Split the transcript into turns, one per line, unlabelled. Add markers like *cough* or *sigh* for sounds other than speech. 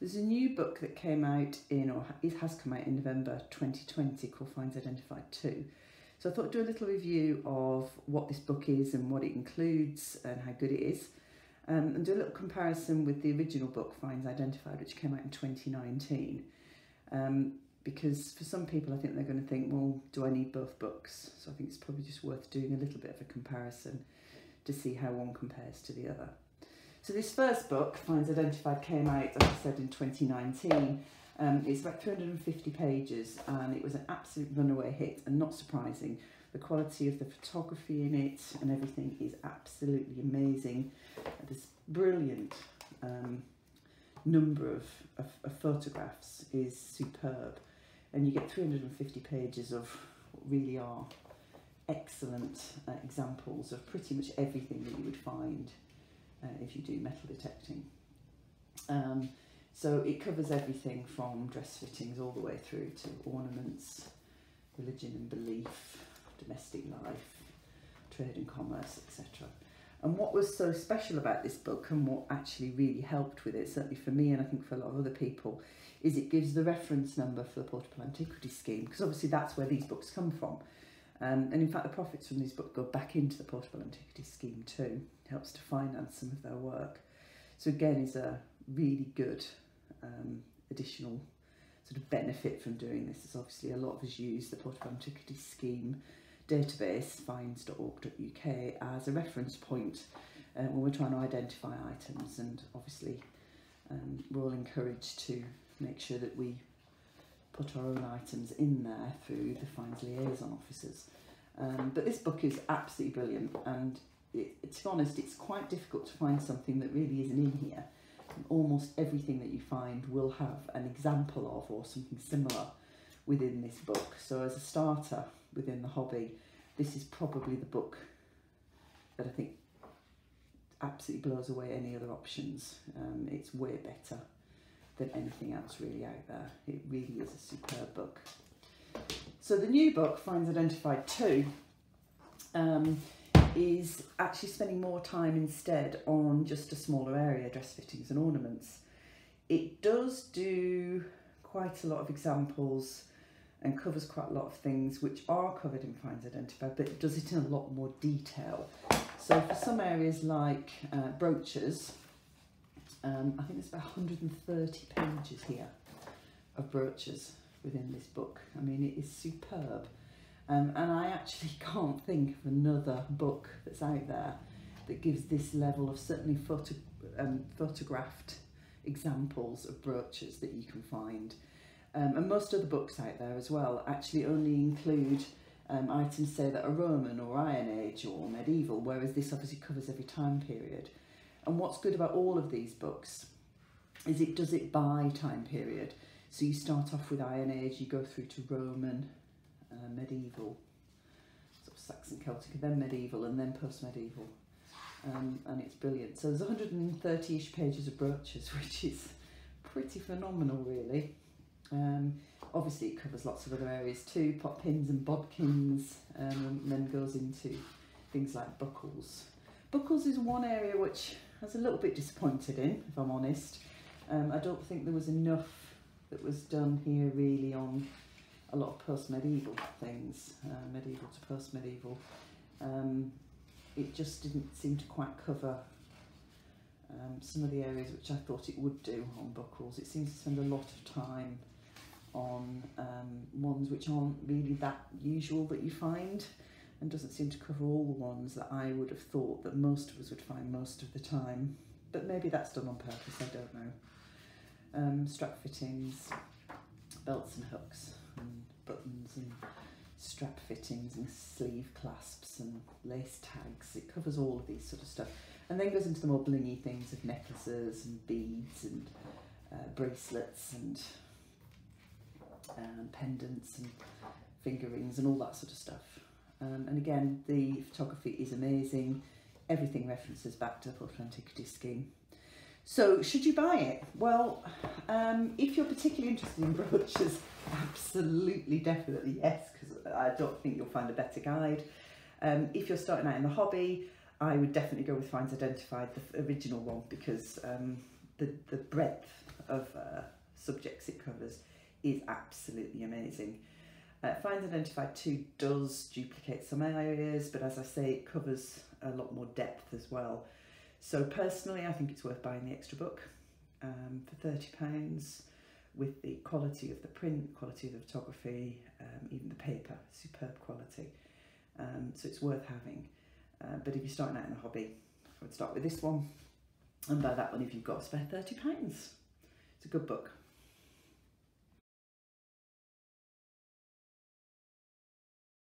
There's a new book that came out in, or it has come out in November 2020 called Finds Identified 2. So I thought I'd do a little review of what this book is and what it includes and how good it is. Um, and do a little comparison with the original book, Finds Identified, which came out in 2019. Um, because for some people, I think they're going to think, well, do I need both books? So I think it's probably just worth doing a little bit of a comparison to see how one compares to the other. So this first book, Finds Identified, came out, as I said, in 2019. Um, it's about 350 pages and it was an absolute runaway hit and not surprising. The quality of the photography in it and everything is absolutely amazing. This brilliant um, number of, of, of photographs is superb and you get 350 pages of what really are excellent uh, examples of pretty much everything that you would find uh, if you do metal detecting. Um, so it covers everything from dress fittings all the way through to ornaments, religion and belief, domestic life, trade and commerce, etc. And what was so special about this book and what actually really helped with it, certainly for me and I think for a lot of other people, is it gives the reference number for the Portable Antiquity Scheme, because obviously that's where these books come from. Um, and in fact, the profits from these books go back into the Portable Antiquity Scheme too. It helps to finance some of their work. So again, is a really good um, additional sort of benefit from doing this. Is obviously a lot of us use the Portable Antiquity Scheme database, finds.org.uk, as a reference point uh, when we're trying to identify items. And obviously, um, we're all encouraged to make sure that we put our own items in there through the Finds liaison officers. Um, but this book is absolutely brilliant, and it, to be honest, it's quite difficult to find something that really isn't in here. And almost everything that you find will have an example of or something similar within this book. So, as a starter within the hobby, this is probably the book that I think absolutely blows away any other options. Um, it's way better than anything else really out there. It really is a superb book. So the new book, Finds Identified 2, um, is actually spending more time instead on just a smaller area, dress fittings and ornaments. It does do quite a lot of examples and covers quite a lot of things which are covered in Finds Identified, but it does it in a lot more detail. So for some areas like uh, brooches, um, I think there's about 130 pages here of brooches within this book. I mean, it is superb. Um, and I actually *laughs* can't think of another book that's out there that gives this level of certainly photo, um, photographed examples of brooches that you can find. Um, and most other books out there as well actually only include um, items say that are Roman or Iron Age or medieval, whereas this obviously covers every time period. And what's good about all of these books is it does it by time period. So you start off with Iron Age, you go through to Roman, uh, medieval, sort of Saxon Celtic, and then medieval, and then post-medieval. Um, and it's brilliant. So there's 130-ish pages of brooches, *laughs* which is pretty phenomenal, really. Um, obviously, it covers lots of other areas too, pot pins and bodkins, um, and then goes into things like buckles. Buckles is one area which I was a little bit disappointed in, if I'm honest. Um, I don't think there was enough that was done here really on a lot of post-medieval things, uh, medieval to post-medieval. Um, it just didn't seem to quite cover um, some of the areas which I thought it would do on buckles. It seems to spend a lot of time on um, ones which aren't really that usual that you find and doesn't seem to cover all the ones that I would have thought that most of us would find most of the time. But maybe that's done on purpose, I don't know. Um, strap fittings, belts and hooks, and buttons and strap fittings and sleeve clasps and lace tags. It covers all of these sort of stuff. And then goes into the more blingy things of necklaces and beads and uh, bracelets and um, pendants and finger rings and all that sort of stuff. Um, and again, the photography is amazing. Everything references back to the Portable Antiquity Scheme. So should you buy it? Well, um, if you're particularly interested in *laughs* brooches, absolutely, definitely yes, because I don't think you'll find a better guide. Um, if you're starting out in the hobby, I would definitely go with Finds Identified, the original one, because um, the, the breadth of uh, subjects it covers is absolutely amazing. Uh, Find Identified 2 does duplicate some areas, but as I say, it covers a lot more depth as well. So personally, I think it's worth buying the extra book um, for £30 with the quality of the print, quality of the photography, um, even the paper, superb quality. Um, so it's worth having. Uh, but if you're starting out in a hobby, I would start with this one and buy that one if you've got a spare £30. It's a good book.